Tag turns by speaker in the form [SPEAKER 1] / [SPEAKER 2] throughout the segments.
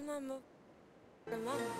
[SPEAKER 1] Remember. Remember.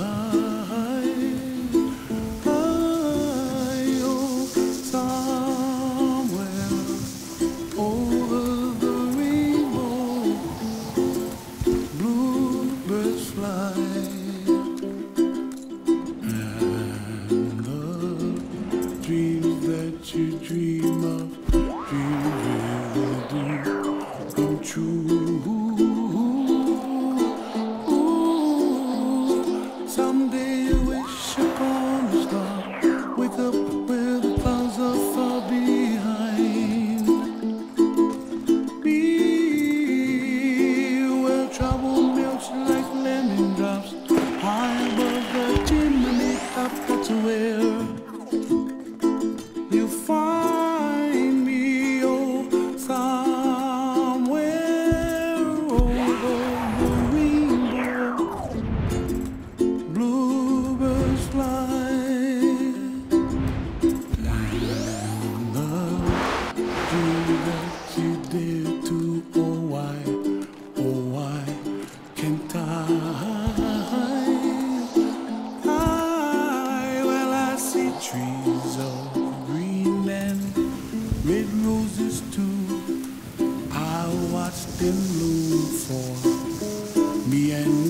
[SPEAKER 2] oh, I watch them bloom for me and